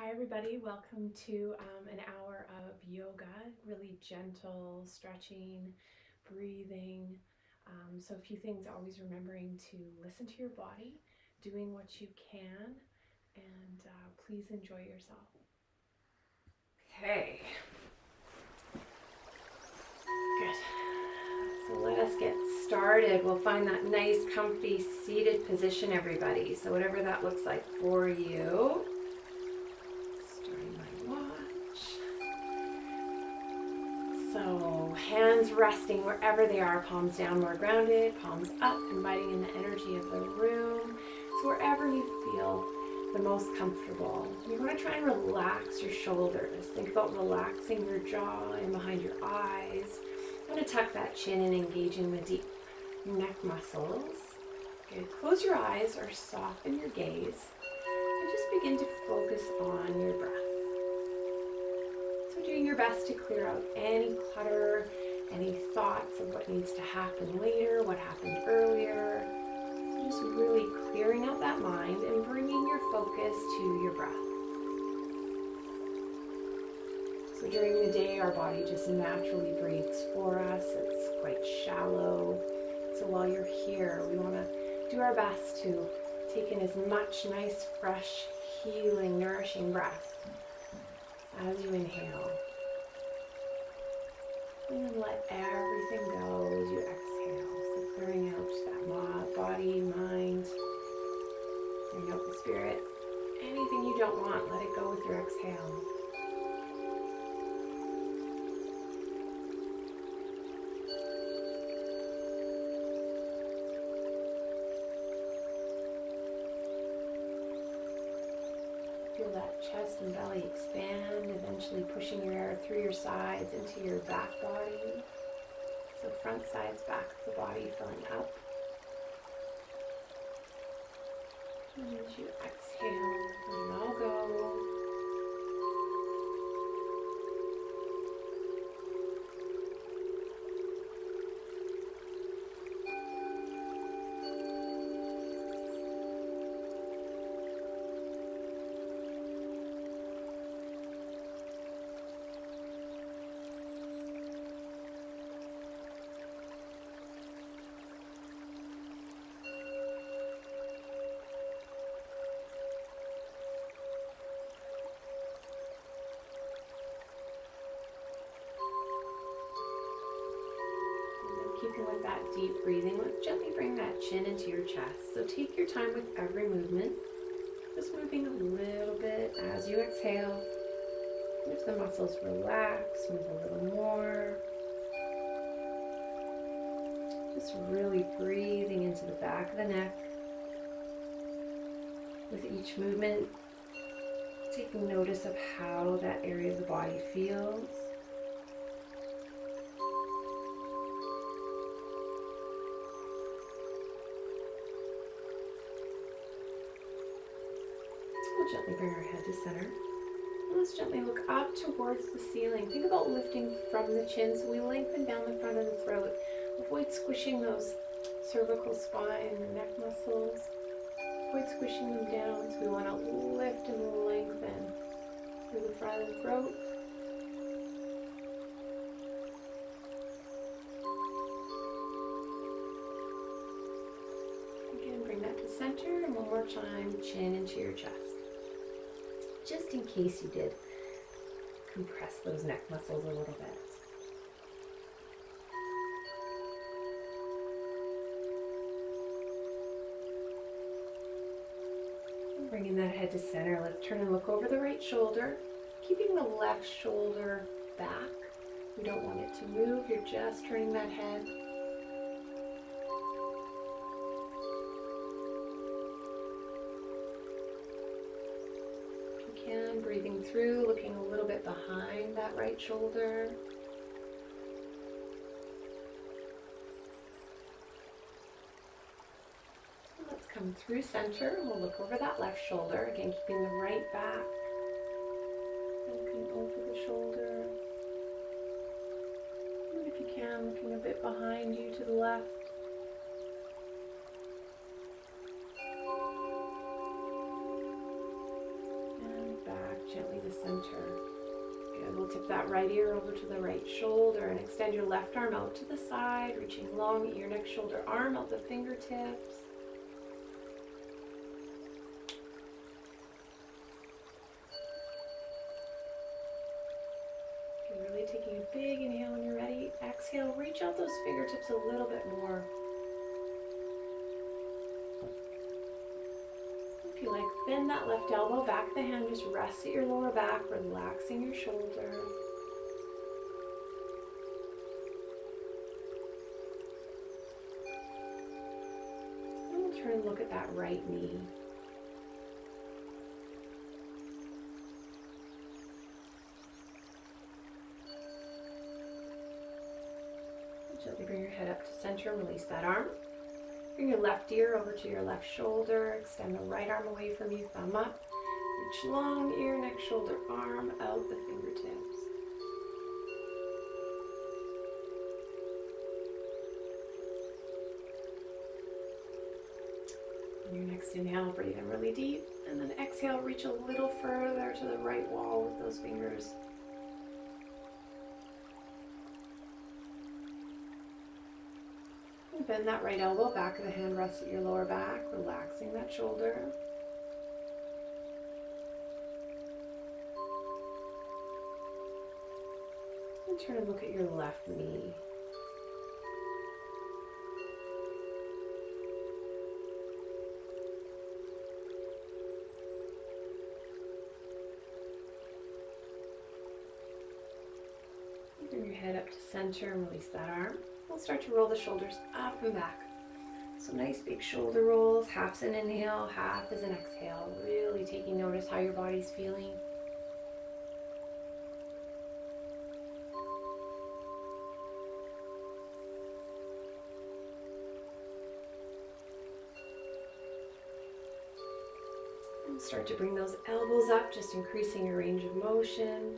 Hi, everybody. Welcome to um, an hour of yoga, really gentle stretching, breathing. Um, so, a few things always remembering to listen to your body, doing what you can, and uh, please enjoy yourself. Okay. Good. So, let us get started. We'll find that nice, comfy, seated position, everybody. So, whatever that looks like for you. Resting wherever they are, palms down more grounded, palms up, inviting in the energy of the room. So wherever you feel the most comfortable, you want to try and relax your shoulders. Think about relaxing your jaw and behind your eyes. You want to tuck that chin and engaging the deep neck muscles. Close your eyes or soften your gaze and just begin to focus on your breath So doing your best to clear out any clutter, any thoughts of what needs to happen later, what happened earlier. Just really clearing out that mind and bringing your focus to your breath. So during the day, our body just naturally breathes for us. It's quite shallow. So while you're here, we want to do our best to take in as much nice, fresh, healing, nourishing breath as you inhale. And let everything go as you exhale. So clearing out that body, mind, clearing out the spirit. Anything you don't want, let it go with your exhale. Feel that chest and belly expand, eventually pushing your air through your sides into your back body. So front, sides, back of the body filling up. And as you exhale, let it all go. With that deep breathing, let's gently bring that chin into your chest. So take your time with every movement, just moving a little bit as you exhale. If the muscles relax, move a little more. Just really breathing into the back of the neck. With each movement, taking notice of how that area of the body feels. Towards the ceiling. Think about lifting from the chin so we lengthen down the front of the throat. Avoid squishing those cervical spine and neck muscles. Avoid squishing them down. So we want to lift and lengthen through the front of the throat. Again, bring that to center and one more time, chin into your chest just in case you did compress those neck muscles a little bit. Bringing that head to center, let's turn and look over the right shoulder, keeping the left shoulder back. We don't want it to move, you're just turning that head. Through, looking a little bit behind that right shoulder. let's come through center. We'll look over that left shoulder. Again, keeping the right back. Over to the right shoulder and extend your left arm out to the side, reaching long ear, neck, shoulder, arm out the fingertips. Okay, really taking a big inhale when you're ready. Exhale, reach out those fingertips a little bit more. If you like, bend that left elbow back the hand, just rest at your lower back, relaxing your shoulder. And look at that right knee. Gently bring your head up to center, and release that arm. Bring your left ear over to your left shoulder. Extend the right arm away from you, thumb up. Reach long ear, neck, shoulder, arm out the fingertips. Next inhale, breathe in really deep. And then exhale, reach a little further to the right wall with those fingers. And bend that right elbow, back of the hand rests at your lower back, relaxing that shoulder. And turn and look at your left knee. Up to center and release that arm. We'll start to roll the shoulders up and back. So nice big shoulder rolls. Half's an inhale, half is an exhale. Really taking notice how your body's feeling. And start to bring those elbows up, just increasing your range of motion.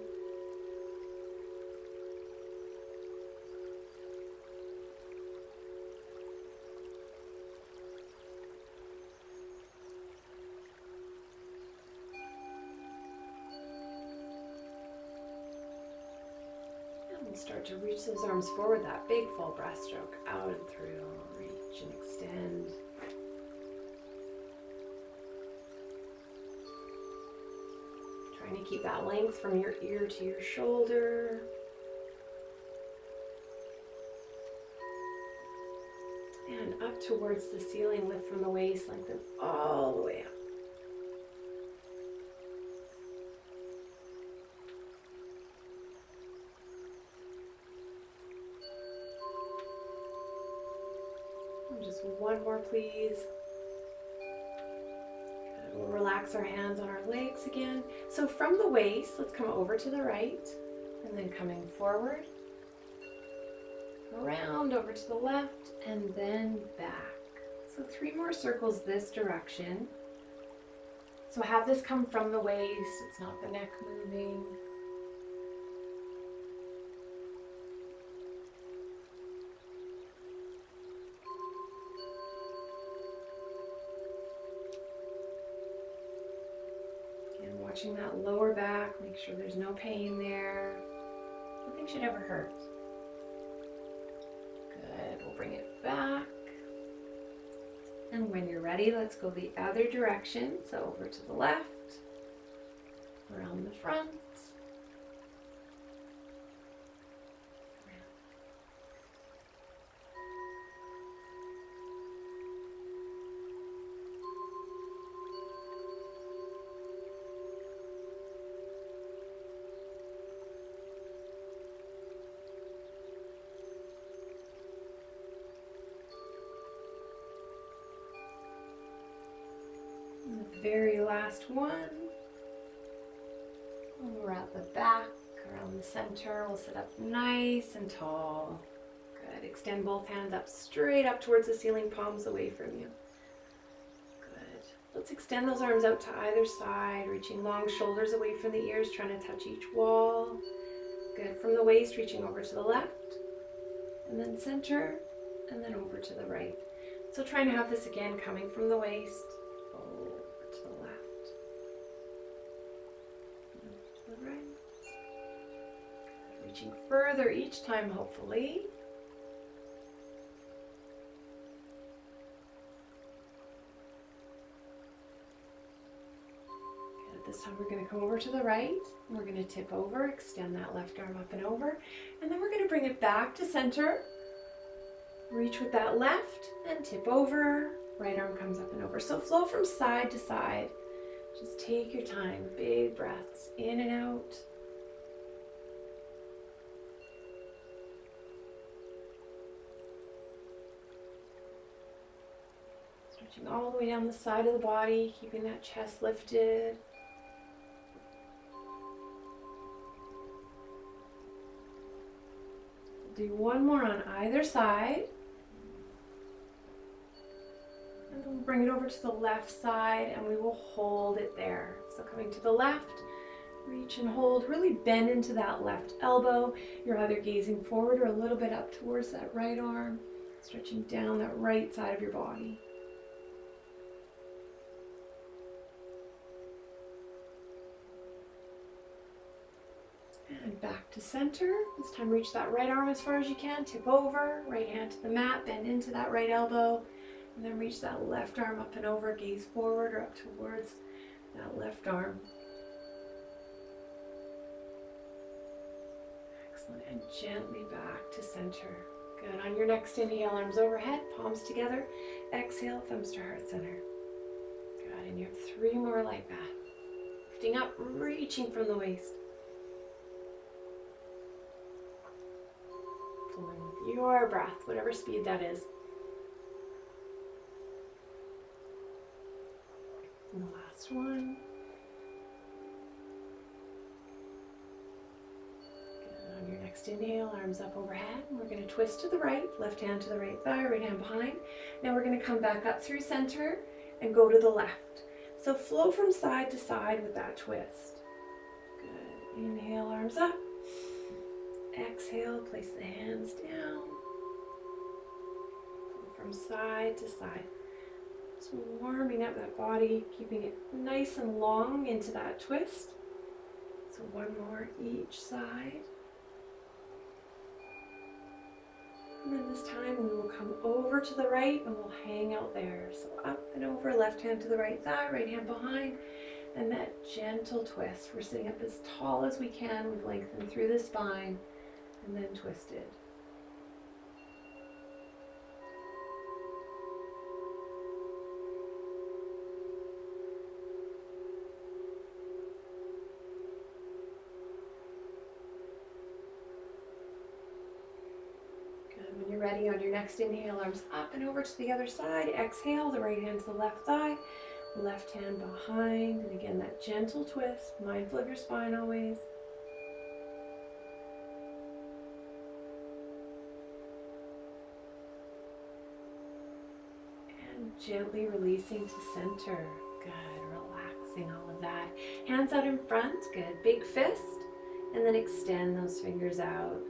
Start to reach those arms forward, that big full breaststroke out and through. Reach and extend. Trying to keep that length from your ear to your shoulder. And up towards the ceiling, lift from the waist, lengthen all the way up. Please. We'll relax our hands on our legs again. So from the waist, let's come over to the right, and then coming forward, around over to the left, and then back. So three more circles this direction. So have this come from the waist, it's not the neck moving. Sure there's no pain there. Nothing should ever hurt. Good. We'll bring it back. And when you're ready, let's go the other direction. So over to the left, around the front. Last one. And we're at the back, around the center. We'll sit up nice and tall. Good. Extend both hands up straight up towards the ceiling, palms away from you. Good. Let's extend those arms out to either side, reaching long shoulders away from the ears, trying to touch each wall. Good. From the waist, reaching over to the left, and then center, and then over to the right. So trying to have this again coming from the waist further each time, hopefully. This time we're going to come over to the right. We're going to tip over, extend that left arm up and over. And then we're going to bring it back to center. Reach with that left and tip over. Right arm comes up and over. So flow from side to side. Just take your time. Big breaths in and out. All the way down the side of the body, keeping that chest lifted. Do one more on either side. And then we'll bring it over to the left side and we will hold it there. So coming to the left, reach and hold, really bend into that left elbow. You're either gazing forward or a little bit up towards that right arm, stretching down that right side of your body. Back to center. This time reach that right arm as far as you can, tip over, right hand to the mat, bend into that right elbow, and then reach that left arm up and over, gaze forward or up towards that left arm. Excellent, and gently back to center. Good, on your next inhale, arms overhead, palms together. Exhale, thumbs to heart center. Good, and you have three more like that. Lifting up, reaching from the waist. Your breath, whatever speed that is. And the last one. On your next inhale, arms up overhead. We're going to twist to the right, left hand to the right thigh, right hand behind. Now we're going to come back up through center and go to the left. So flow from side to side with that twist. Good. Inhale, arms up. Exhale, place the hands down from side to side. Just warming up that body, keeping it nice and long into that twist. So one more each side. And then this time we will come over to the right and we'll hang out there. So up and over, left hand to the right thigh, right hand behind. And that gentle twist. We're sitting up as tall as we can. We've lengthened through the spine and then twisted. Good. When you're ready on your next inhale, arms up and over to the other side. Exhale, the right hand to the left thigh, left hand behind. And again, that gentle twist, mindful of your spine always. Gently releasing to center. Good, relaxing all of that. Hands out in front, good. Big fist, and then extend those fingers out.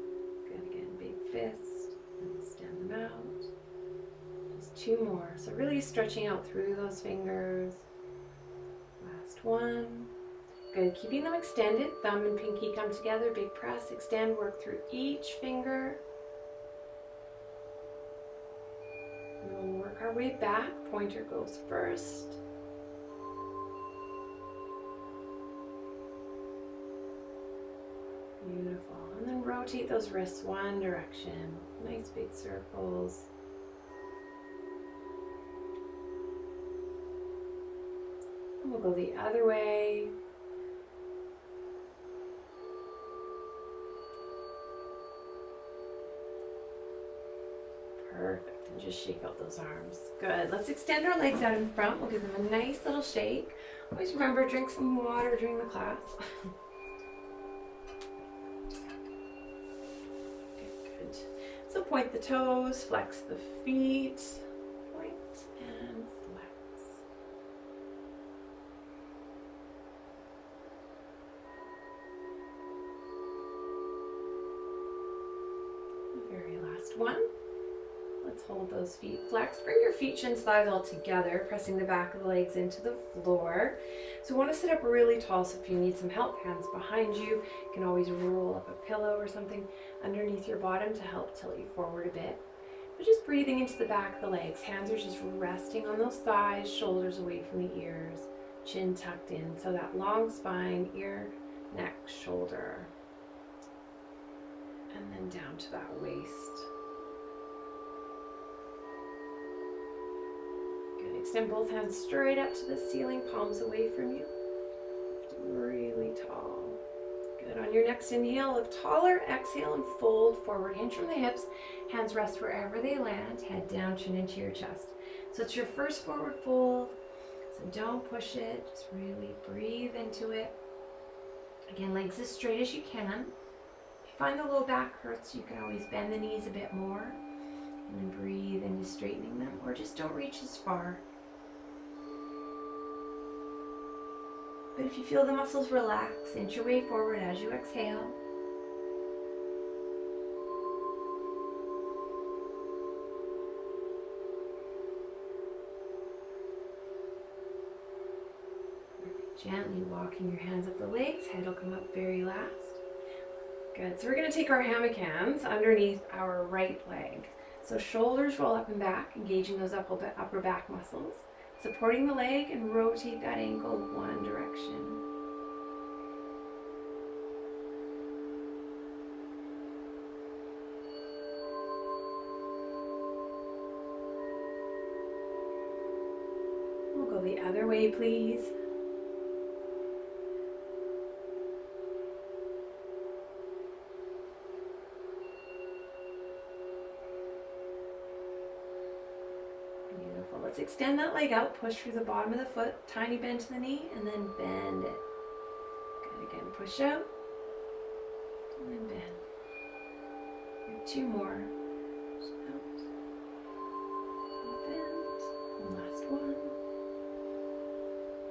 Good, again, big fist, and extend them out. Just two more. So really stretching out through those fingers. Last one. Good, keeping them extended. Thumb and pinky come together, big press, extend, work through each finger. Way back. Pointer goes first. Beautiful. And then rotate those wrists one direction. Nice big circles. We'll go the other way. And just shake out those arms. Good. Let's extend our legs out in front. We'll give them a nice little shake. Always remember, drink some water during the class. good. So point the toes, flex the feet, point and flex. Very last one hold those feet flexed. Bring your feet, shins, thighs all together, pressing the back of the legs into the floor. So want to sit up really tall, so if you need some help, hands behind you. You can always roll up a pillow or something underneath your bottom to help tilt you forward a bit. But just breathing into the back of the legs. Hands are just resting on those thighs, shoulders away from the ears, chin tucked in. So that long spine, ear, neck, shoulder and then down to that waist. Extend both hands straight up to the ceiling, palms away from you. Really tall. Good. On your next inhale, lift taller. Exhale and fold forward. Hinge from the hips. Hands rest wherever they land. Head down, chin into your chest. So it's your first forward fold. So don't push it. Just really breathe into it. Again, legs as straight as you can If you find the low back hurts, you can always bend the knees a bit more and then breathe into straightening them or just don't reach as far. But if you feel the muscles relax, inch your way forward as you exhale. Gently walking your hands up the legs, head will come up very last. Good. So we're going to take our hammock hands underneath our right leg. So shoulders roll up and back, engaging those upper back muscles. Supporting the leg and rotate that ankle one direction. We'll go the other way, please. Extend that leg out, push through the bottom of the foot, tiny bend to the knee, and then bend it. Good, again, push out, and then bend. Two more. Last one.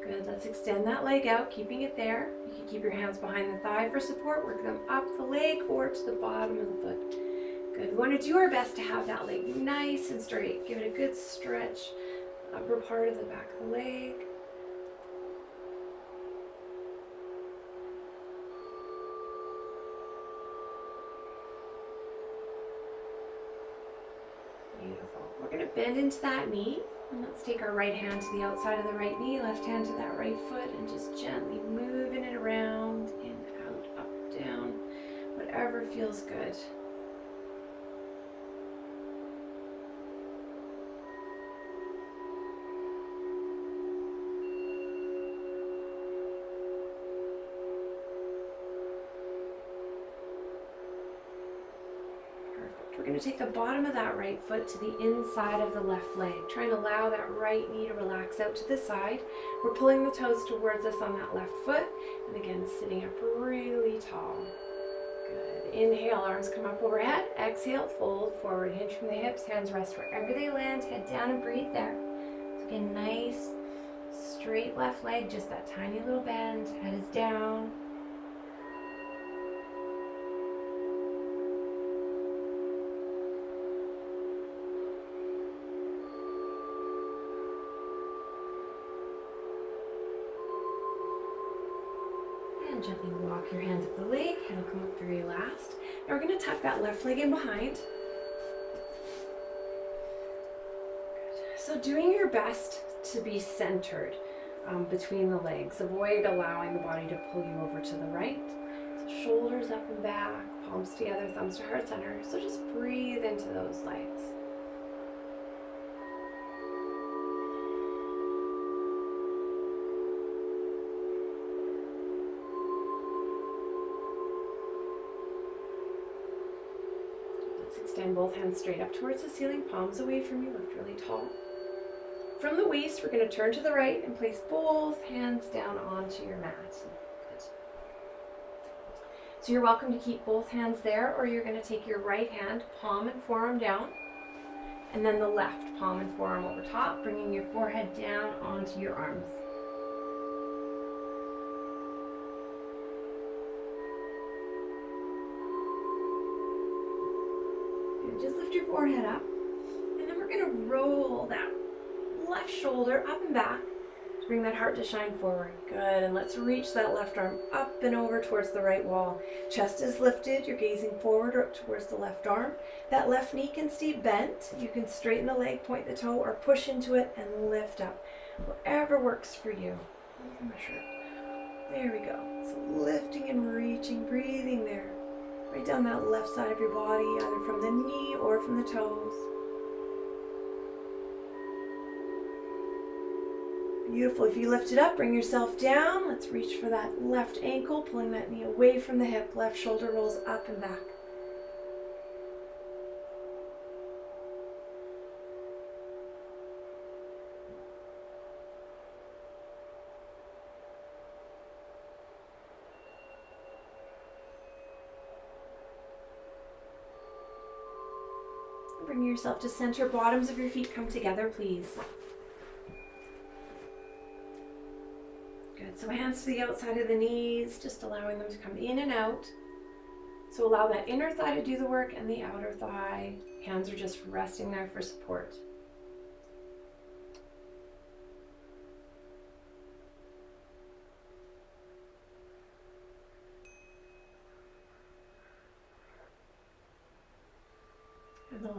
Good, let's extend that leg out, keeping it there. You can keep your hands behind the thigh for support, work them up the leg or to the bottom of the foot. Good. We want to do our best to have that leg nice and straight. Give it a good stretch upper part of the back of the leg. Beautiful. We're going to bend into that knee. And let's take our right hand to the outside of the right knee, left hand to that right foot, and just gently moving it around, in, out, up, down, whatever feels good. To take the bottom of that right foot to the inside of the left leg. Try and allow that right knee to relax out to the side. We're pulling the toes towards us on that left foot. And again, sitting up really tall. Good. Inhale, arms come up overhead. Exhale, fold forward. Hinge from the hips. Hands rest wherever they land. Head down and breathe there. So again, nice straight left leg. Just that tiny little bend. Head is down. And gently walk your hands up the leg. it'll come up very last. Now we're going to tuck that left leg in behind. Good. So doing your best to be centered um, between the legs. Avoid allowing the body to pull you over to the right. So shoulders up and back, palms together, thumbs to heart center. So just breathe into those legs. Extend both hands straight up towards the ceiling, palms away from you, lift really tall. From the waist, we're going to turn to the right and place both hands down onto your mat. Good. So you're welcome to keep both hands there, or you're going to take your right hand, palm and forearm down, and then the left, palm and forearm over top, bringing your forehead down onto your arms. Forehead up. And then we're gonna roll that left shoulder up and back to bring that heart to shine forward. Good. And let's reach that left arm up and over towards the right wall. Chest is lifted. You're gazing forward or up towards the left arm. That left knee can stay bent. You can straighten the leg, point the toe, or push into it and lift up. Whatever works for you. There we go. So lifting and reaching, breathing there. Right down that left side of your body, either from the knee or from the toes. Beautiful. If you lift it up, bring yourself down. Let's reach for that left ankle, pulling that knee away from the hip. Left shoulder rolls up and back. Yourself to center. Bottoms of your feet come together, please. Good. So hands to the outside of the knees, just allowing them to come in and out. So allow that inner thigh to do the work and the outer thigh. Hands are just resting there for support.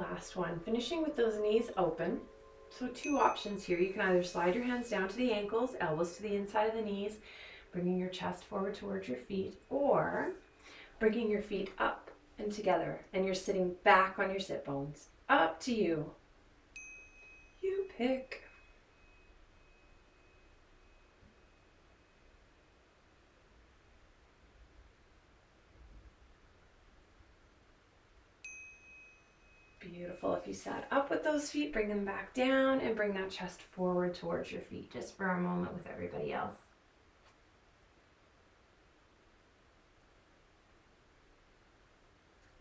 Last one, finishing with those knees open. So two options here. You can either slide your hands down to the ankles, elbows to the inside of the knees, bringing your chest forward towards your feet, or bringing your feet up and together, and you're sitting back on your sit bones. Up to you. You pick. Beautiful. If you sat up with those feet, bring them back down and bring that chest forward towards your feet just for a moment with everybody else.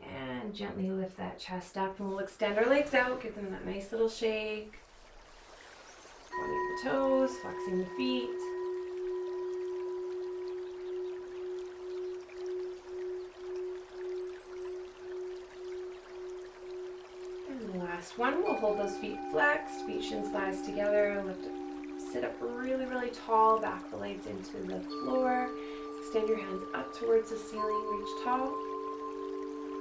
And gently lift that chest up and we'll extend our legs out, give them that nice little shake. Pointing the toes, flexing the feet. Hold those feet flexed, feet shins thighs together, lift up, sit up really, really tall, back the legs into the floor. Extend your hands up towards the ceiling, reach tall.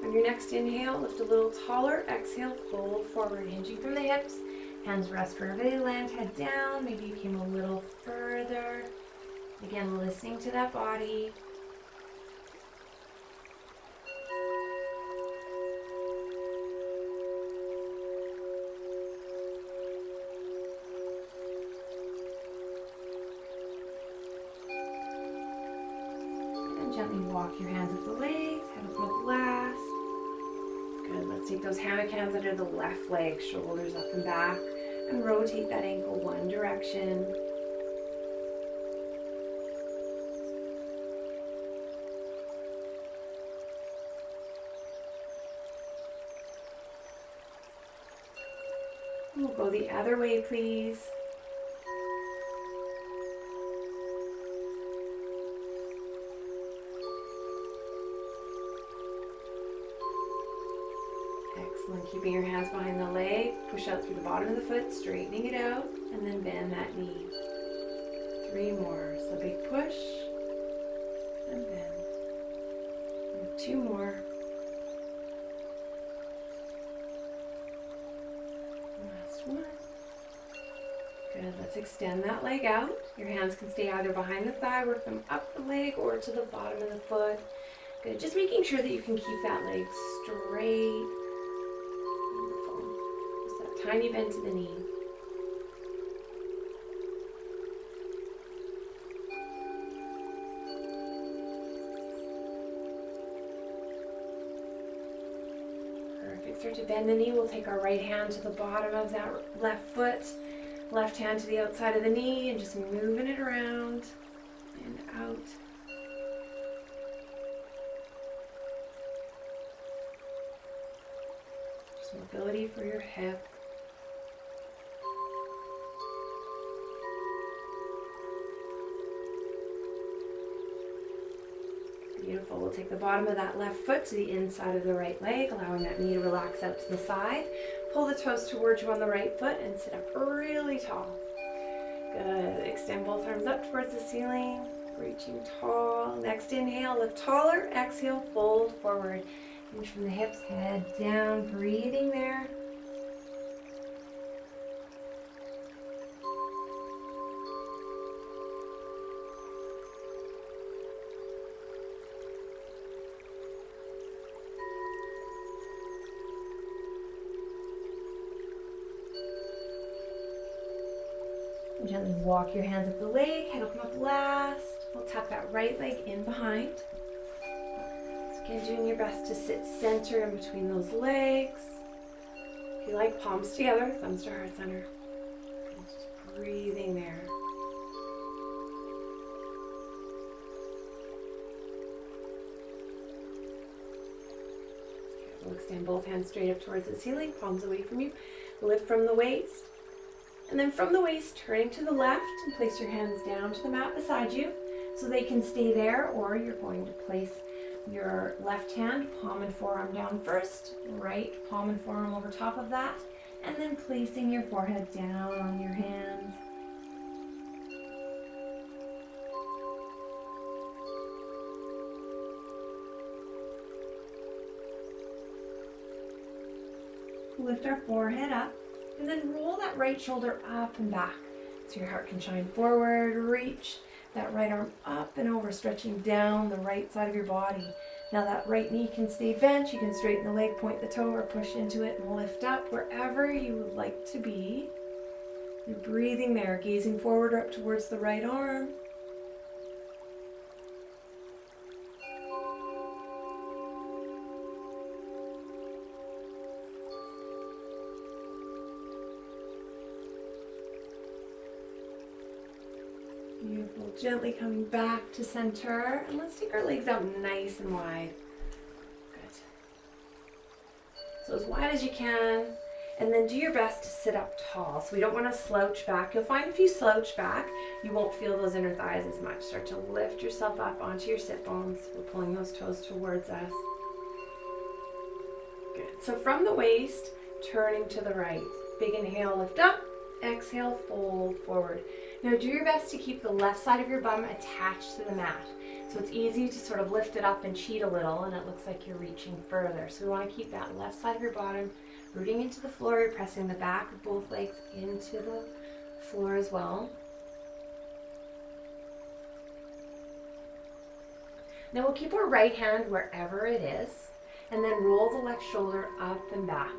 On your next inhale, lift a little taller. Exhale, fold forward, hinging from the hips. Hands rest wherever they land, head down. Maybe you came a little further. Again, listening to that body. Left leg, shoulders up and back, and rotate that ankle one direction. We'll go the other way, please. Keeping your hands behind the leg, push out through the bottom of the foot, straightening it out, and then bend that knee. Three more. So big push, and bend. And two more. Last one. Good. Let's extend that leg out. Your hands can stay either behind the thigh, work them up the leg, or to the bottom of the foot. Good. Just making sure that you can keep that leg straight tiny bend to the knee. Perfect. Start to bend the knee. We'll take our right hand to the bottom of that left foot, left hand to the outside of the knee, and just moving it around and out. Just mobility for your hip. We'll take the bottom of that left foot to the inside of the right leg, allowing that knee to relax out to the side. Pull the toes towards you on the right foot and sit up really tall. Good. Extend both arms up towards the ceiling, reaching tall. Next inhale, lift taller. Exhale, fold forward. Hinge from the hips, head down, breathing there. Walk your hands up the leg, head will come up last. We'll tuck that right leg in behind. Again, doing your best to sit center in between those legs. If you like, palms together, thumbs to heart center. Just breathing there. We'll extend both hands straight up towards the ceiling, palms away from you. Lift from the waist. And then from the waist, turning to the left and place your hands down to the mat beside you so they can stay there or you're going to place your left hand, palm and forearm down first, right palm and forearm over top of that, and then placing your forehead down on your hands. Lift our forehead up and then roll that right shoulder up and back so your heart can shine forward. Reach that right arm up and over, stretching down the right side of your body. Now that right knee can stay bent. You can straighten the leg, point the toe, or push into it and lift up wherever you would like to be. You're breathing there, gazing forward or up towards the right arm. Gently coming back to center. And let's take our legs out nice and wide. Good. So as wide as you can. And then do your best to sit up tall. So we don't want to slouch back. You'll find if you slouch back, you won't feel those inner thighs as much. Start to lift yourself up onto your sit bones. We're pulling those toes towards us. Good. So from the waist, turning to the right. Big inhale, lift up. Exhale, fold forward. Now do your best to keep the left side of your bum attached to the mat. So it's easy to sort of lift it up and cheat a little and it looks like you're reaching further. So we want to keep that left side of your bottom rooting into the floor. You're pressing the back of both legs into the floor as well. Now we'll keep our right hand wherever it is and then roll the left shoulder up and back.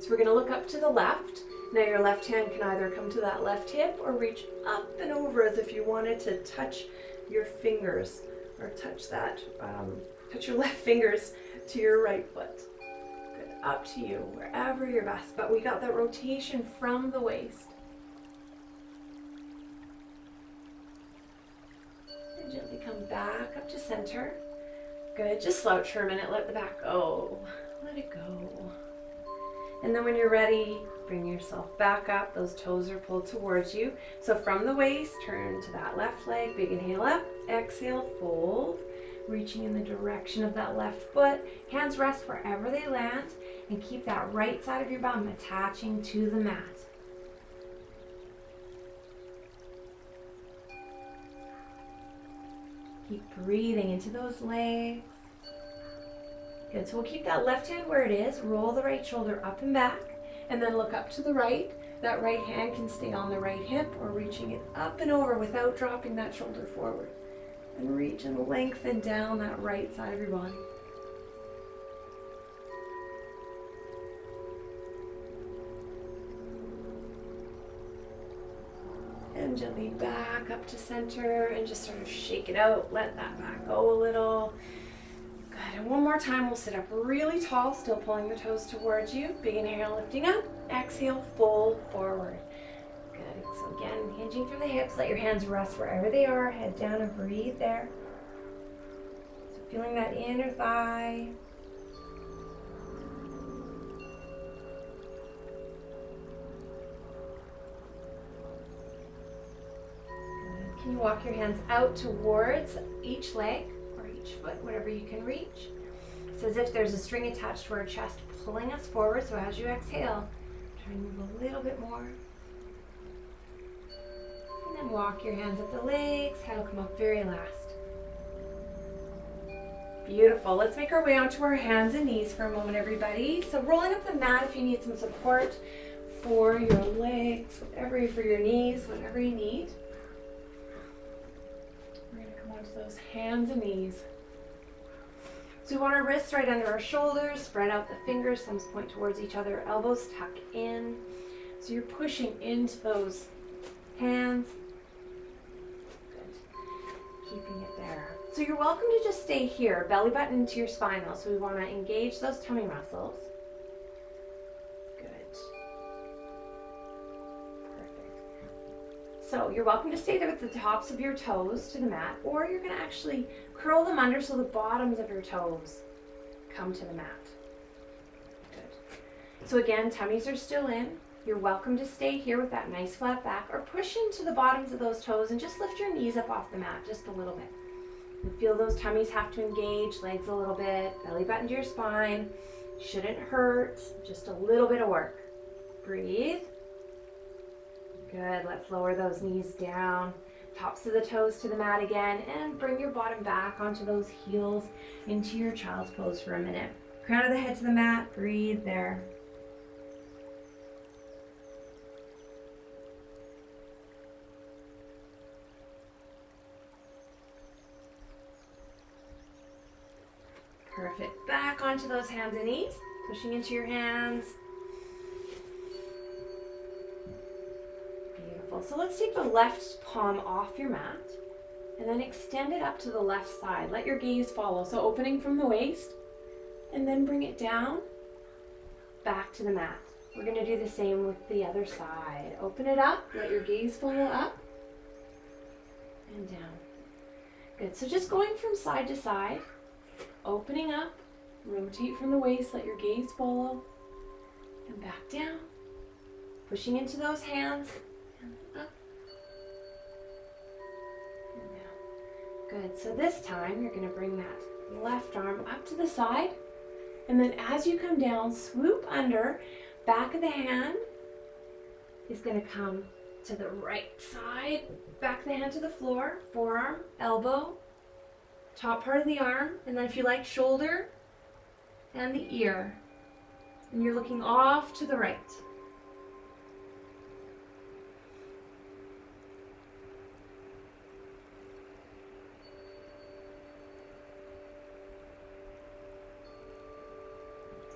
So we're going to look up to the left now your left hand can either come to that left hip or reach up and over as if you wanted to touch your fingers or touch that, um, touch your left fingers to your right foot. Good, up to you, wherever you're best. But we got that rotation from the waist. And gently come back up to center. Good, just slouch for a minute, let the back go. Let it go. And then when you're ready, bring yourself back up. Those toes are pulled towards you. So from the waist, turn to that left leg. Big inhale up. Exhale, fold. Reaching in the direction of that left foot. Hands rest wherever they land. And keep that right side of your bum attaching to the mat. Keep breathing into those legs. Good, so we'll keep that left hand where it is, roll the right shoulder up and back, and then look up to the right. That right hand can stay on the right hip or reaching it up and over without dropping that shoulder forward. And reach and lengthen down that right side of your body. And gently back up to center and just sort of shake it out. Let that back go a little. Good, and one more time, we'll sit up really tall, still pulling the toes towards you. Big inhale, lifting up. Exhale, fold forward. Good, so again, hinging through the hips, let your hands rest wherever they are. Head down and breathe there. So feeling that inner thigh. Can you walk your hands out towards each leg? Foot, whatever you can reach. It's as if there's a string attached to our chest pulling us forward. So as you exhale, try and move a little bit more. And then walk your hands up the legs. Head will come up very last. Beautiful. Let's make our way onto our hands and knees for a moment, everybody. So rolling up the mat if you need some support for your legs, whatever, for your knees, whatever you need. We're going to come onto those hands and knees. So we want our wrists right under our shoulders, spread out the fingers, thumbs point towards each other, elbows tuck in. So you're pushing into those hands. Good. Keeping it there. So you're welcome to just stay here, belly button into your spine though. So we want to engage those tummy muscles. Good. Perfect. So you're welcome to stay there with the tops of your toes to the mat, or you're going to actually curl them under so the bottoms of your toes come to the mat. Good. So again, tummies are still in. You're welcome to stay here with that nice flat back or push into the bottoms of those toes and just lift your knees up off the mat just a little bit. Feel those tummies have to engage, legs a little bit, belly button to your spine. Shouldn't hurt, just a little bit of work. Breathe. Good, let's lower those knees down. Tops of the toes to the mat again and bring your bottom back onto those heels into your child's pose for a minute. Crown of the head to the mat, breathe there. Perfect. Back onto those hands and knees. Pushing into your hands. So let's take the left palm off your mat and then extend it up to the left side. Let your gaze follow. So opening from the waist and then bring it down back to the mat. We're going to do the same with the other side. Open it up. Let your gaze follow up and down. Good. So just going from side to side opening up, rotate from the waist, let your gaze follow, and back down. Pushing into those hands, Good, so this time you're gonna bring that left arm up to the side, and then as you come down, swoop under, back of the hand is gonna come to the right side, back of the hand to the floor, forearm, elbow, top part of the arm, and then if you like, shoulder and the ear. And you're looking off to the right.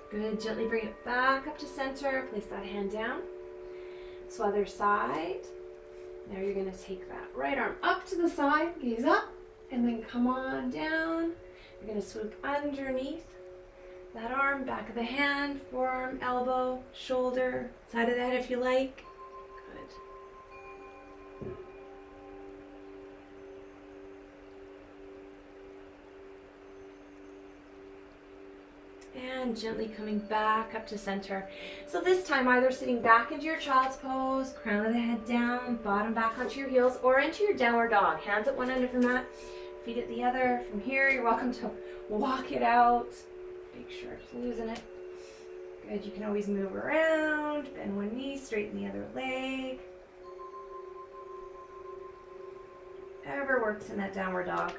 Good, gently bring it back up to center, place that hand down. So other side. Now you're gonna take that right arm up to the side, gaze up, and then come on down. You're going to swoop underneath that arm, back of the hand, forearm, elbow, shoulder, side of the head if you like. And gently coming back up to center. So this time either sitting back into your child's pose, crown of the head down, bottom back onto your heels, or into your downward dog. Hands at one end of the mat, feet at the other. From here, you're welcome to walk it out. Make sure it's losing it. Good, you can always move around, bend one knee, straighten the other leg. Whatever works in that downward dog.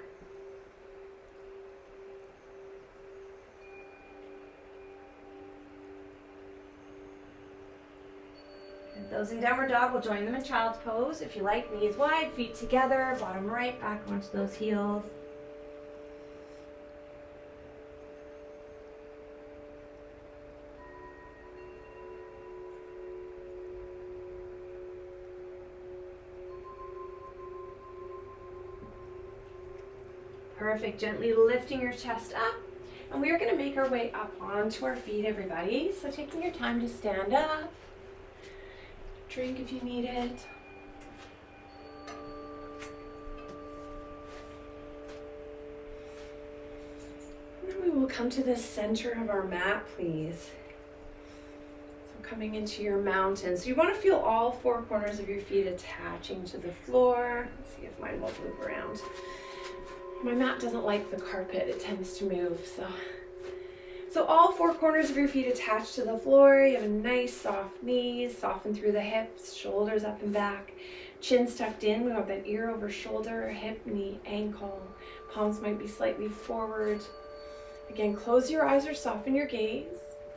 Those in downward dog will join them in child's pose. If you like, knees wide, feet together, bottom right, back onto those heels. Perfect. Gently lifting your chest up. And we are going to make our way up onto our feet, everybody. So taking your time to stand up drink if you need it. And then we will come to the center of our mat, please. So coming into your mountain. So you want to feel all four corners of your feet attaching to the floor. Let's see if mine will move around. My mat doesn't like the carpet, it tends to move, so. So all four corners of your feet attached to the floor. You have a nice soft knees, soften through the hips, shoulders up and back. Chin's tucked in. We want that ear over shoulder, hip, knee, ankle. Palms might be slightly forward. Again, close your eyes or soften your gaze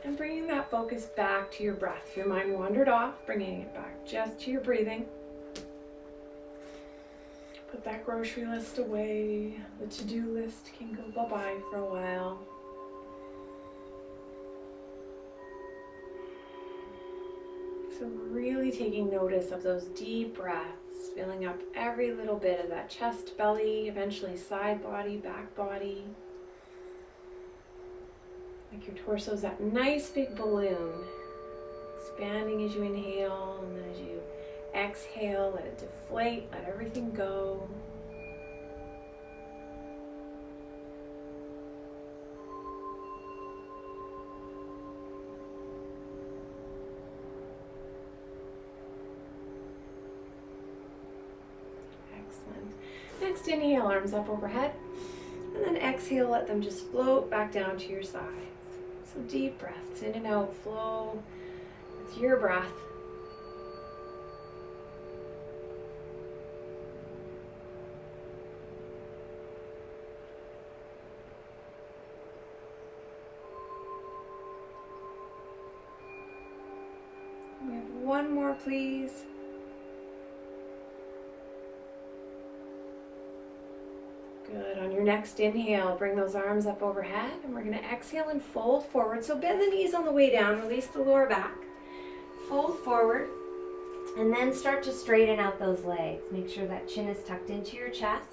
and bringing that focus back to your breath. If your mind wandered off, bringing it back just to your breathing. Put that grocery list away. The to-do list can go bye-bye for a while. Really taking notice of those deep breaths, filling up every little bit of that chest, belly, eventually side body, back body. Like your torso is that nice big balloon, expanding as you inhale, and then as you exhale, let it deflate, let everything go. Next, inhale, arms up overhead. And then exhale, let them just float back down to your sides. So deep breaths in and out, flow with your breath. We have one more, please. Good. On your next inhale, bring those arms up overhead, and we're going to exhale and fold forward. So bend the knees on the way down, release the lower back. Fold forward, and then start to straighten out those legs. Make sure that chin is tucked into your chest.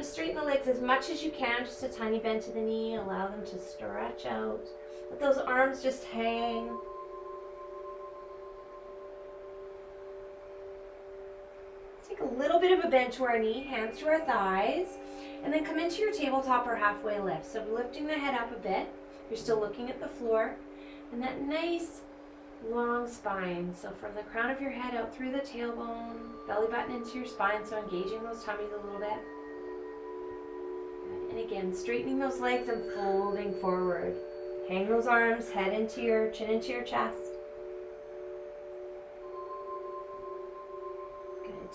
Straighten the legs as much as you can, just a tiny bend to the knee. Allow them to stretch out. Let those arms just hang. A little bit of a bend to our knee, hands to our thighs. And then come into your tabletop or halfway lift. So lifting the head up a bit. You're still looking at the floor. And that nice long spine. So from the crown of your head out through the tailbone, belly button into your spine. So engaging those tummies a little bit. And again, straightening those legs and folding forward. Hang those arms, head into your chin into your chest.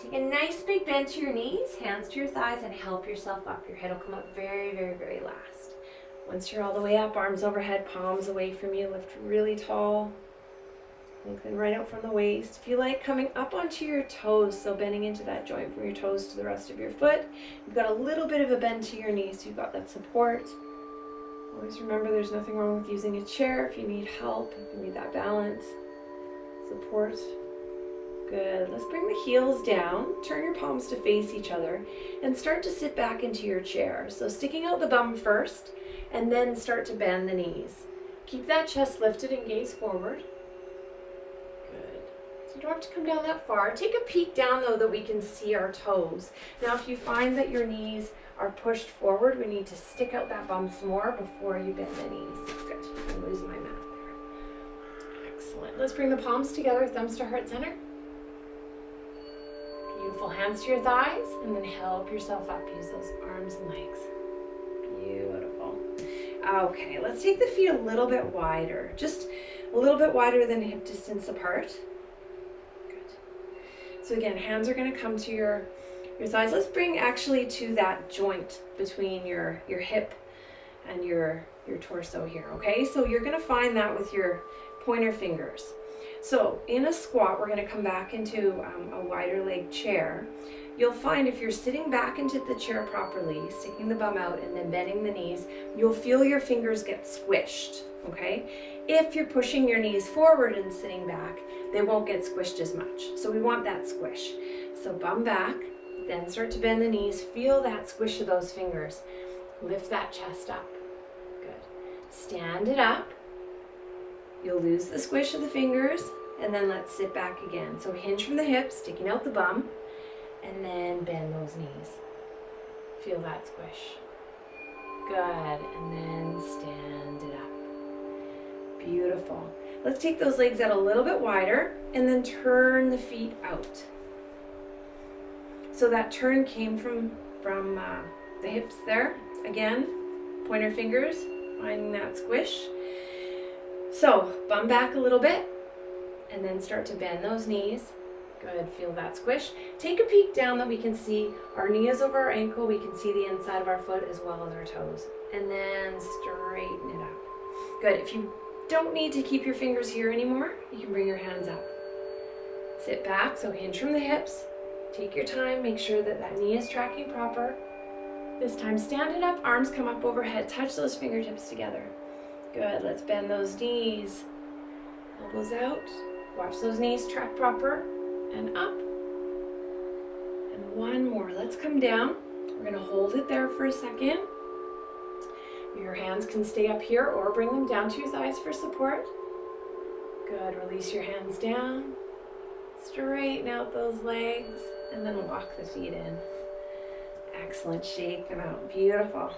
Take a nice big bend to your knees, hands to your thighs, and help yourself up. Your head will come up very, very, very last. Once you're all the way up, arms overhead, palms away from you, lift really tall. Lengthen right out from the waist. You like, coming up onto your toes, so bending into that joint from your toes to the rest of your foot. You've got a little bit of a bend to your knees, so you've got that support. Always remember there's nothing wrong with using a chair if you need help, if you need that balance, support. Good. Let's bring the heels down. Turn your palms to face each other and start to sit back into your chair. So sticking out the bum first and then start to bend the knees. Keep that chest lifted and gaze forward. Good. So you don't have to come down that far. Take a peek down though that we can see our toes. Now if you find that your knees are pushed forward, we need to stick out that bum some more before you bend the knees. Good. I'm losing my mat there. Excellent. Let's bring the palms together, thumbs to heart center. Beautiful. Hands to your thighs and then help yourself up. Use those arms and legs. Beautiful. Okay, let's take the feet a little bit wider. Just a little bit wider than hip distance apart. Good. So again, hands are going to come to your your thighs. Let's bring actually to that joint between your your hip and your your torso here, okay? So you're going to find that with your pointer fingers. So in a squat, we're going to come back into um, a wider leg chair. You'll find if you're sitting back into the chair properly, sticking the bum out and then bending the knees, you'll feel your fingers get squished, okay? If you're pushing your knees forward and sitting back, they won't get squished as much. So we want that squish. So bum back, then start to bend the knees. Feel that squish of those fingers. Lift that chest up. Good. Stand it up. You'll lose the squish of the fingers and then let's sit back again. So hinge from the hips, sticking out the bum, and then bend those knees. Feel that squish. Good, and then stand it up. Beautiful. Let's take those legs out a little bit wider and then turn the feet out. So that turn came from, from uh, the hips there. Again, pointer fingers, finding that squish. So bum back a little bit and then start to bend those knees. Good, feel that squish. Take a peek down that we can see our knee is over our ankle. We can see the inside of our foot as well as our toes. And then straighten it up. Good, if you don't need to keep your fingers here anymore, you can bring your hands up. Sit back, so hinge from the hips. Take your time, make sure that that knee is tracking proper. This time, stand it up, arms come up overhead, touch those fingertips together. Good, let's bend those knees. Elbows out, watch those knees track proper, and up. And one more, let's come down. We're gonna hold it there for a second. Your hands can stay up here or bring them down to your thighs for support. Good, release your hands down. Straighten out those legs and then walk the feet in. Excellent, shake them out, beautiful.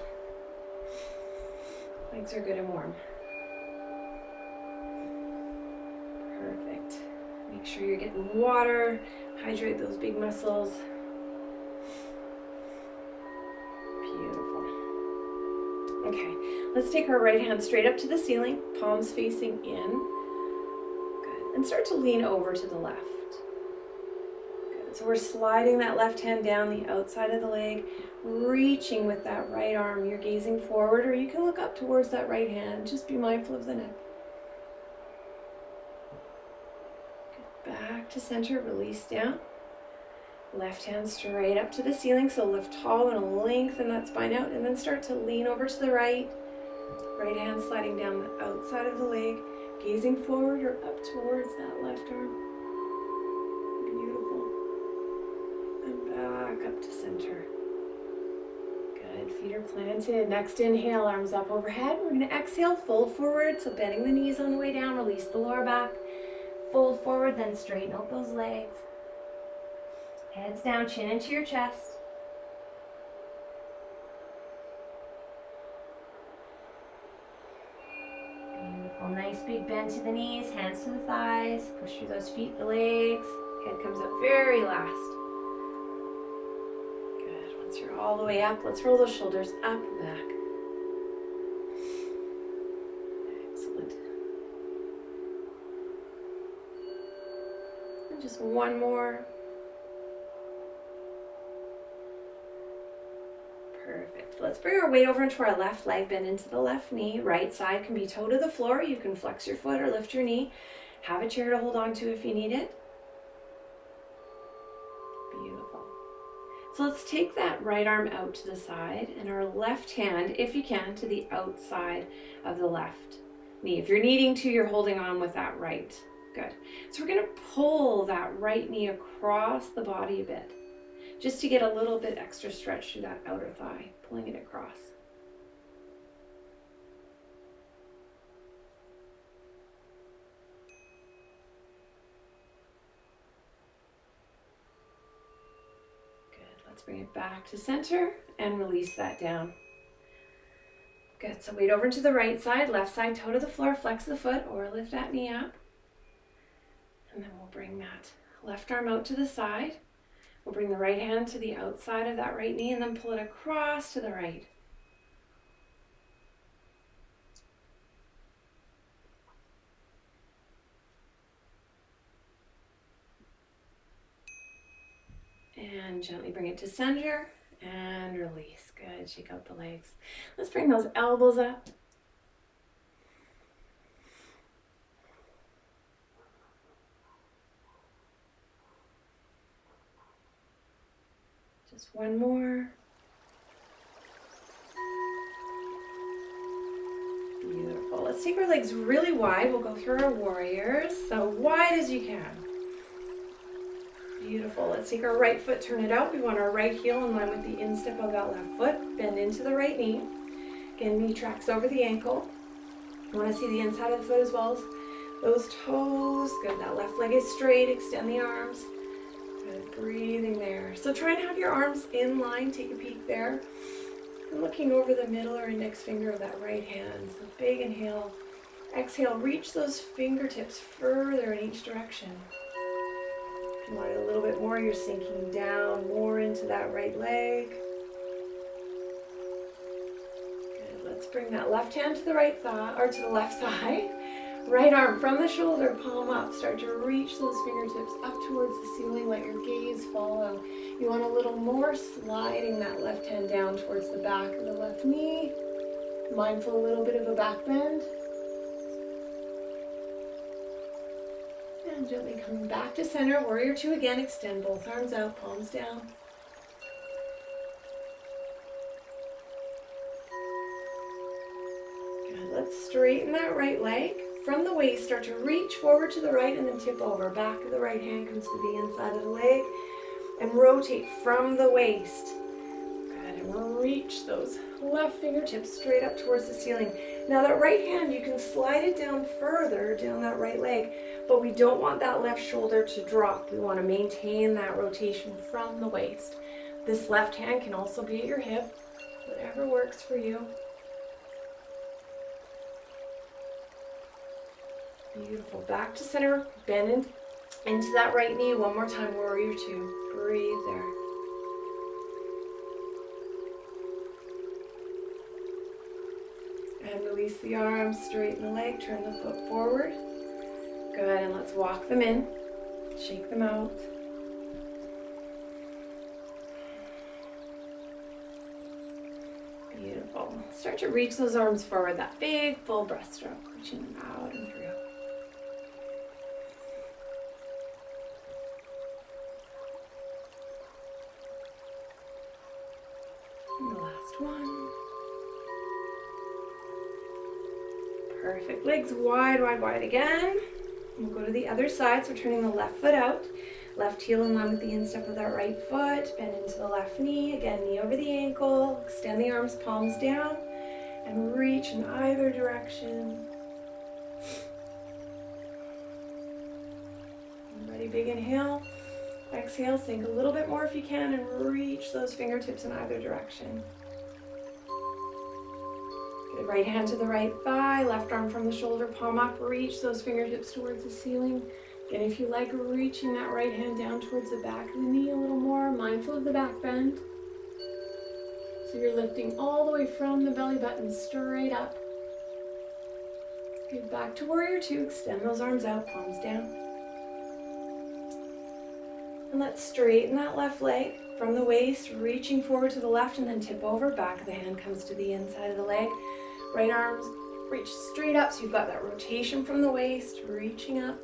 Legs are good and warm. Perfect. Make sure you're getting water, hydrate those big muscles. Beautiful. Okay, let's take our right hand straight up to the ceiling, palms facing in. Good. And start to lean over to the left. So we're sliding that left hand down the outside of the leg, reaching with that right arm. You're gazing forward, or you can look up towards that right hand. Just be mindful of the neck. Back to center, release down. Left hand straight up to the ceiling, so lift tall and lengthen that spine out, and then start to lean over to the right. Right hand sliding down the outside of the leg, gazing forward or up towards that left arm. Back up to center. Good, feet are planted. Next inhale, arms up overhead. We're gonna exhale, fold forward, so bending the knees on the way down, release the lower back. Fold forward, then straighten out those legs. Heads down, chin into your chest. Beautiful. Nice big bend to the knees, hands to the thighs. Push through those feet, the legs. Head comes up very last. You're all the way up, let's roll those shoulders up and back. Excellent. And just one more. Perfect. Let's bring our weight over into our left leg, bend into the left knee. Right side can be toe to the floor. You can flex your foot or lift your knee. Have a chair to hold on to if you need it. So let's take that right arm out to the side and our left hand, if you can, to the outside of the left knee. If you're needing to, you're holding on with that right. Good. So we're going to pull that right knee across the body a bit just to get a little bit extra stretch through that outer thigh, pulling it across. Bring it back to center and release that down. Good, so weight over to the right side, left side toe to the floor, flex the foot or lift that knee up. And then we'll bring that left arm out to the side. We'll bring the right hand to the outside of that right knee and then pull it across to the right. And gently bring it to center and release. Good, shake out the legs. Let's bring those elbows up. Just one more. Beautiful. Let's take our legs really wide. We'll go through our warriors. So wide as you can. Beautiful. Let's take our right foot, turn it out. We want our right heel in line with the instep of that left foot. Bend into the right knee. Again, knee tracks over the ankle. You want to see the inside of the foot as well as those toes. Good. That left leg is straight. Extend the arms. Good, breathing there. So try and have your arms in line, take a peek there. And looking over the middle or index finger of that right hand. So big inhale. Exhale, reach those fingertips further in each direction. You want a little bit more, you're sinking down more into that right leg. Let's bring that left hand to the right thigh or to the left side. Right arm from the shoulder, palm up. Start to reach those fingertips up towards the ceiling. Let your gaze follow. You want a little more sliding that left hand down towards the back of the left knee. Mindful a little bit of a back bend. Gently coming back to center. Warrior two again. Extend both arms out, palms down. Good. Let's straighten that right leg from the waist, start to reach forward to the right and then tip over. Back of the right hand comes to the inside of the leg and rotate from the waist. Reach those left fingertips straight up towards the ceiling. Now that right hand, you can slide it down further down that right leg, but we don't want that left shoulder to drop. We want to maintain that rotation from the waist. This left hand can also be at your hip, whatever works for you. Beautiful. Back to center. Bend into that right knee. One more time. Warrior two. Breathe there. Release the arms. Straighten the leg. Turn the foot forward. Good. And let's walk them in. Shake them out. Beautiful. Start to reach those arms forward. That big full breaststroke. Reaching them out and through. Legs wide, wide, wide again. We'll go to the other side. So turning the left foot out. Left heel in line with the instep of that right foot. Bend into the left knee. Again, knee over the ankle. Extend the arms, palms down. And reach in either direction. Ready, big inhale. Exhale, sink a little bit more if you can and reach those fingertips in either direction. Right hand to the right thigh, left arm from the shoulder, palm up, reach those fingertips towards the ceiling. And if you like, reaching that right hand down towards the back of the knee a little more, mindful of the back bend. So you're lifting all the way from the belly button straight up. Good, back to warrior two, extend those arms out, palms down. And let's straighten that left leg from the waist, reaching forward to the left and then tip over. Back of the hand comes to the inside of the leg. Right arms reach straight up so you've got that rotation from the waist, reaching up.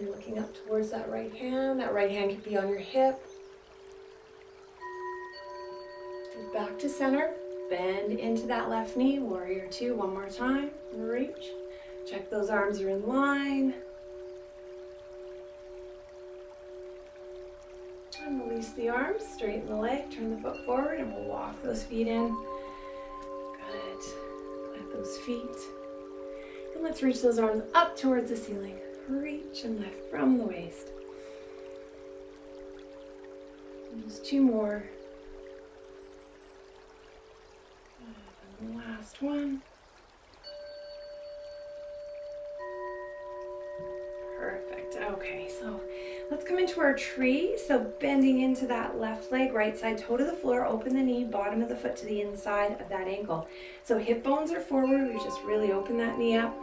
You're looking up towards that right hand. That right hand could be on your hip. Back to center. Bend into that left knee. Warrior two. One more time. Reach. Check those arms are in line. Release the arms, straighten the leg, turn the foot forward, and we'll walk those feet in. Good. Let those feet. And let's reach those arms up towards the ceiling. Reach and lift from the waist. And just two more. And last one. Come into our tree. So bending into that left leg, right side toe to the floor, open the knee, bottom of the foot to the inside of that ankle. So hip bones are forward, we just really open that knee up.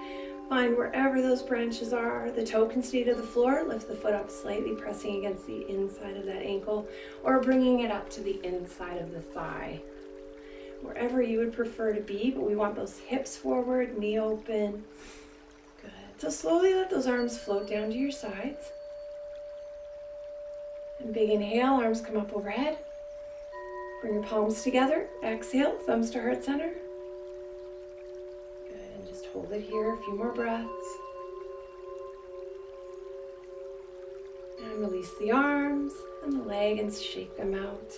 Find wherever those branches are. The toe can stay to the floor, lift the foot up slightly, pressing against the inside of that ankle, or bringing it up to the inside of the thigh. Wherever you would prefer to be, but we want those hips forward, knee open, Good. so slowly let those arms float down to your sides. Big inhale, arms come up overhead. Bring your palms together. Exhale, thumbs to heart center. Good, and just hold it here a few more breaths. And release the arms and the leg and shake them out.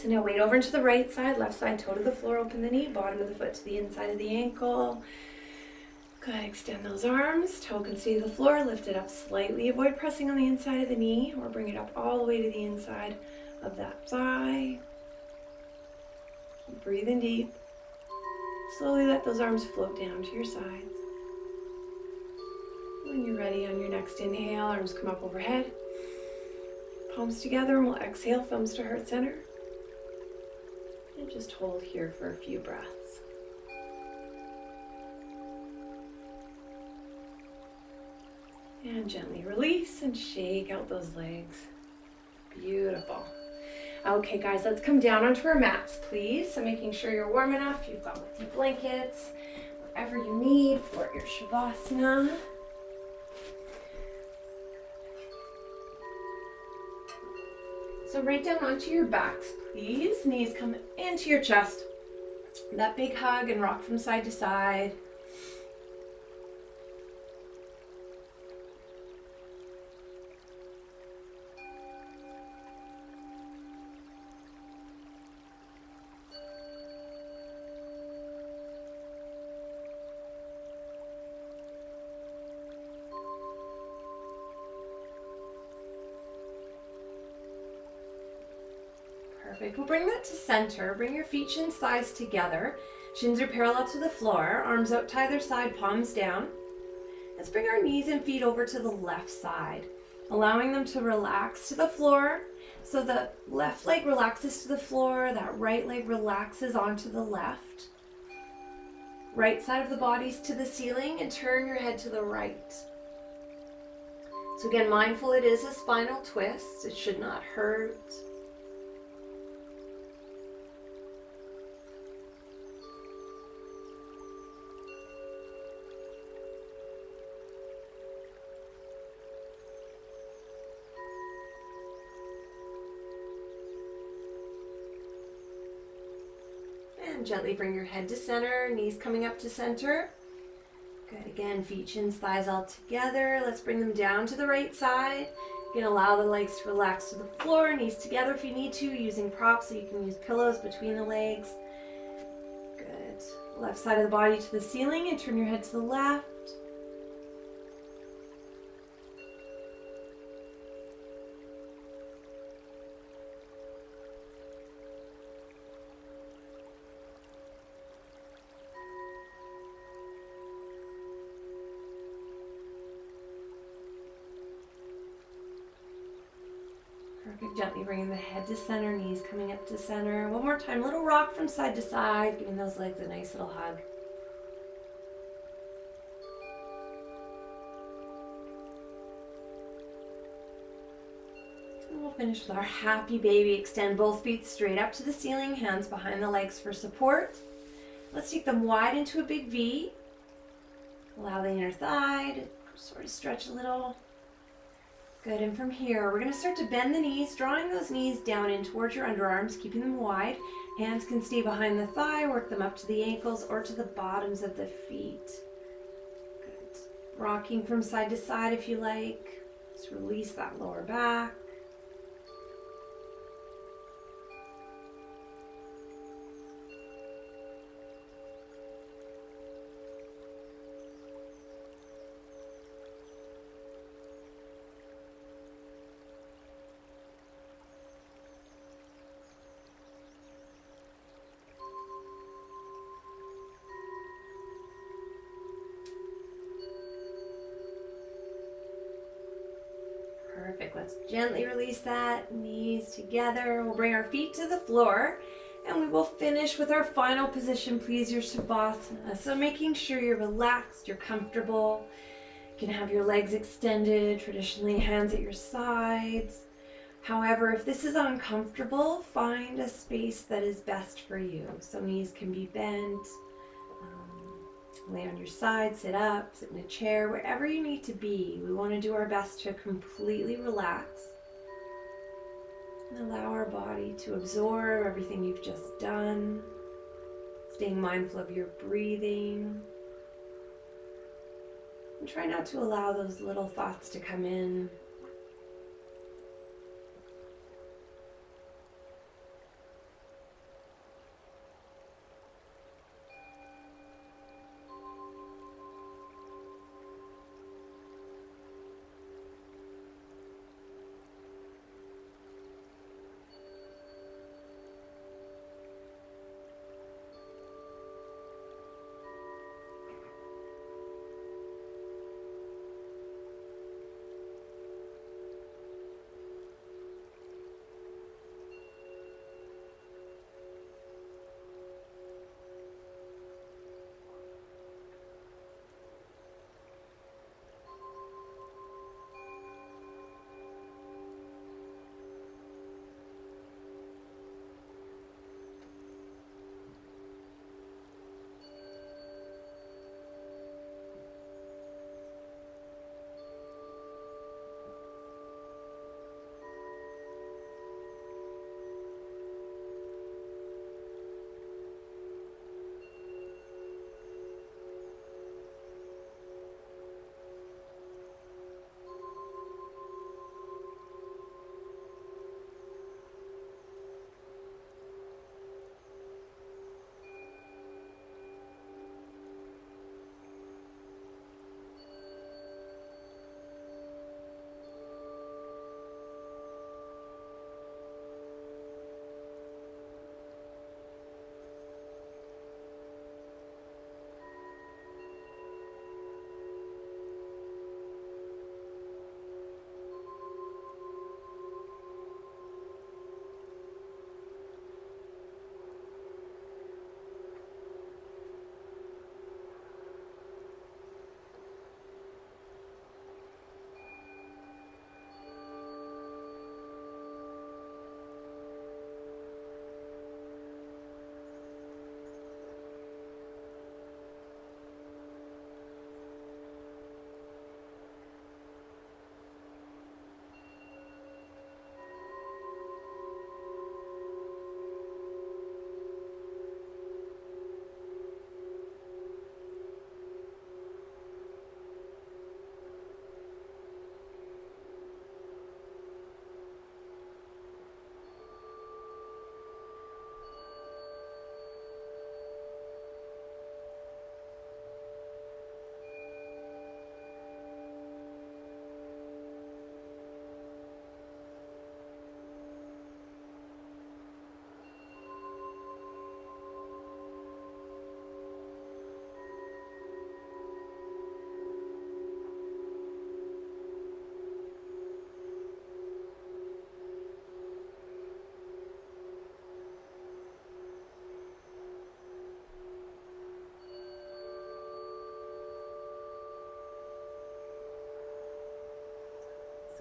So now weight over into the right side, left side, toe to the floor, open the knee, bottom of the foot to the inside of the ankle. Good, extend those arms, toe can stay to the floor, lift it up slightly, avoid pressing on the inside of the knee or bring it up all the way to the inside of that thigh. Breathe in deep. Slowly let those arms float down to your sides. When you're ready on your next inhale, arms come up overhead. palms together and we'll exhale, thumbs to heart center. And just hold here for a few breaths. And gently release and shake out those legs. Beautiful. Okay, guys, let's come down onto our mats, please. So making sure you're warm enough. You've got with you blankets, whatever you need for your Shavasana. So right down onto your backs, please. Knees come into your chest. That big hug and rock from side to side. We'll bring that to center. Bring your feet, shins, thighs together. Shins are parallel to the floor. Arms out to either side, palms down. Let's bring our knees and feet over to the left side, allowing them to relax to the floor. So the left leg relaxes to the floor, that right leg relaxes onto the left. Right side of the body's to the ceiling and turn your head to the right. So again, mindful it is a spinal twist. It should not hurt. Gently bring your head to center, knees coming up to center. Good, again, feet, shins, thighs all together. Let's bring them down to the right side. You can allow the legs to relax to the floor, knees together if you need to, using props so you can use pillows between the legs. Good. Left side of the body to the ceiling and turn your head to the left. Head to center, knees coming up to center. One more time. Little rock from side to side, giving those legs a nice little hug. We'll finish with our happy baby. Extend both feet straight up to the ceiling, hands behind the legs for support. Let's take them wide into a big V. Allow the inner thigh to sort of stretch a little. Good, and from here, we're gonna start to bend the knees, drawing those knees down in towards your underarms, keeping them wide. Hands can stay behind the thigh, work them up to the ankles or to the bottoms of the feet. Good. Rocking from side to side if you like. Just release that lower back. Together. We'll bring our feet to the floor and we will finish with our final position, please, your Shavasana. So making sure you're relaxed, you're comfortable. You can have your legs extended, traditionally hands at your sides. However, if this is uncomfortable, find a space that is best for you. So knees can be bent, um, lay on your side, sit up, sit in a chair, wherever you need to be. We want to do our best to completely relax allow our body to absorb everything you've just done. Staying mindful of your breathing. And try not to allow those little thoughts to come in.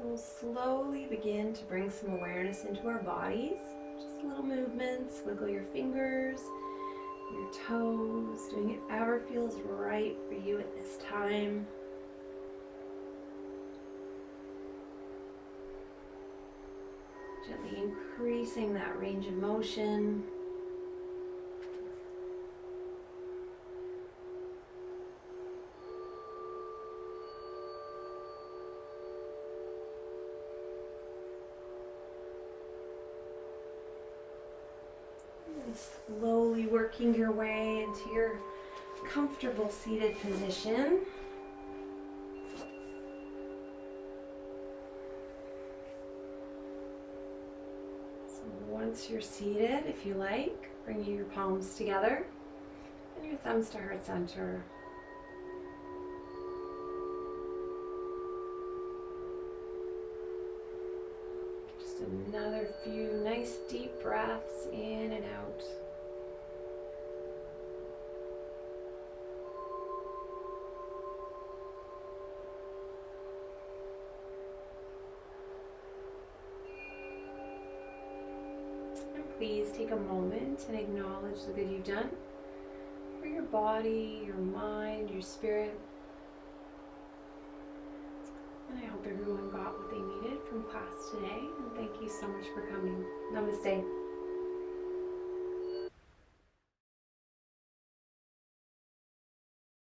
We'll slowly begin to bring some awareness into our bodies. Just little movements, wiggle your fingers, your toes, doing whatever feels right for you at this time. Gently increasing that range of motion. Working your way into your comfortable seated position. So once you're seated, if you like, bring your palms together and your thumbs to heart center. Just another few nice deep breaths in and out. Take a moment and acknowledge the good you've done for your body, your mind, your spirit. And I hope everyone got what they needed from class today. And thank you so much for coming. Namaste.